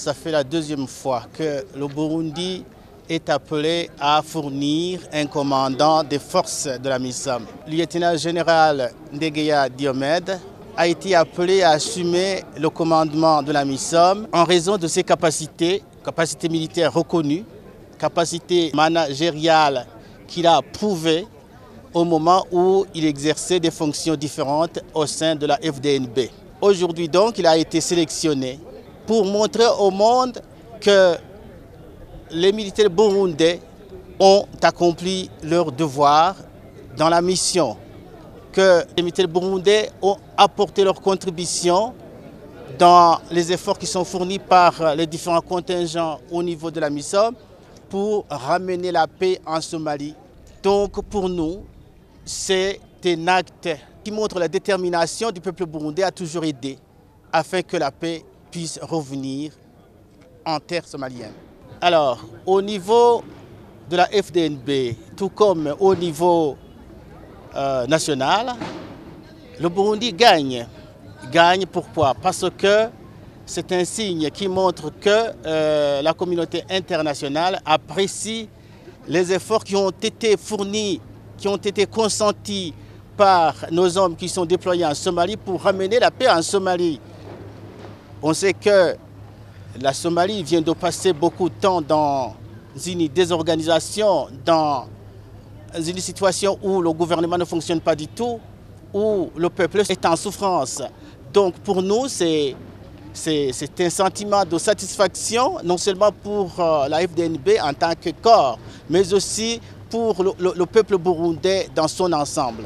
ça fait la deuxième fois que le Burundi est appelé à fournir un commandant des forces de la MISOM. Le lieutenant général Ndegeya Diomède a été appelé à assumer le commandement de la MISOM en raison de ses capacités, capacités militaires reconnues, capacités managériales qu'il a prouvées au moment où il exerçait des fonctions différentes au sein de la FDNB. Aujourd'hui donc, il a été sélectionné pour montrer au monde que les militaires burundais ont accompli leur devoir dans la mission, que les militaires burundais ont apporté leur contribution dans les efforts qui sont fournis par les différents contingents au niveau de la mission pour ramener la paix en Somalie. Donc pour nous, c'est un acte qui montre la détermination du peuple burundais à toujours aider afin que la paix puisse revenir en terre somalienne. Alors, au niveau de la FDNB, tout comme au niveau euh, national, le Burundi gagne. Gagne pourquoi? Parce que c'est un signe qui montre que euh, la communauté internationale apprécie les efforts qui ont été fournis, qui ont été consentis par nos hommes qui sont déployés en Somalie pour ramener la paix en Somalie. On sait que la Somalie vient de passer beaucoup de temps dans une désorganisation, dans une situation où le gouvernement ne fonctionne pas du tout, où le peuple est en souffrance. Donc pour nous, c'est un sentiment de satisfaction, non seulement pour euh, la FDNB en tant que corps, mais aussi pour le peuple burundais dans son ensemble.